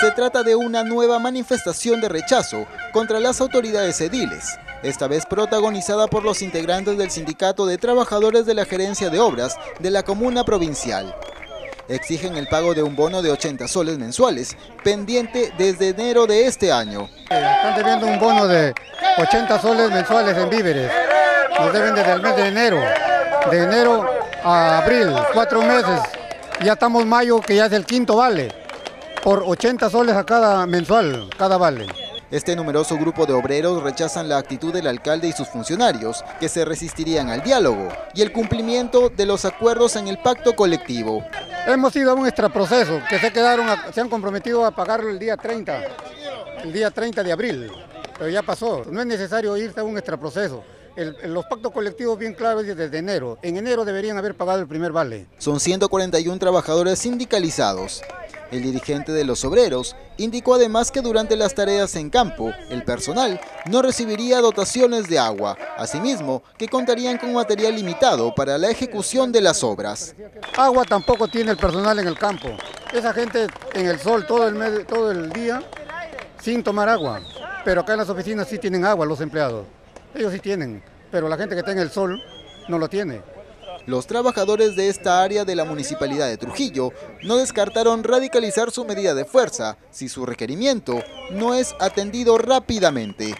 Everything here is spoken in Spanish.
Se trata de una nueva manifestación de rechazo contra las autoridades ediles, esta vez protagonizada por los integrantes del Sindicato de Trabajadores de la Gerencia de Obras de la Comuna Provincial. Exigen el pago de un bono de 80 soles mensuales, pendiente desde enero de este año. Están debiendo un bono de 80 soles mensuales en víveres. Nos deben desde el mes de enero. De enero a abril, cuatro meses. Ya estamos mayo, que ya es el quinto vale. Por 80 soles a cada mensual, cada vale. Este numeroso grupo de obreros rechazan la actitud del alcalde y sus funcionarios, que se resistirían al diálogo y el cumplimiento de los acuerdos en el pacto colectivo. Hemos ido a un extraproceso, que se, quedaron se han comprometido a pagarlo el día 30, el día 30 de abril, pero ya pasó. No es necesario irse a un extraproceso. los pactos colectivos bien claros desde enero. En enero deberían haber pagado el primer vale. Son 141 trabajadores sindicalizados. El dirigente de los obreros indicó además que durante las tareas en campo, el personal no recibiría dotaciones de agua, asimismo que contarían con material limitado para la ejecución de las obras. Agua tampoco tiene el personal en el campo. Esa gente en el sol todo el, todo el día sin tomar agua, pero acá en las oficinas sí tienen agua los empleados. Ellos sí tienen, pero la gente que está en el sol no lo tiene. Los trabajadores de esta área de la Municipalidad de Trujillo no descartaron radicalizar su medida de fuerza si su requerimiento no es atendido rápidamente.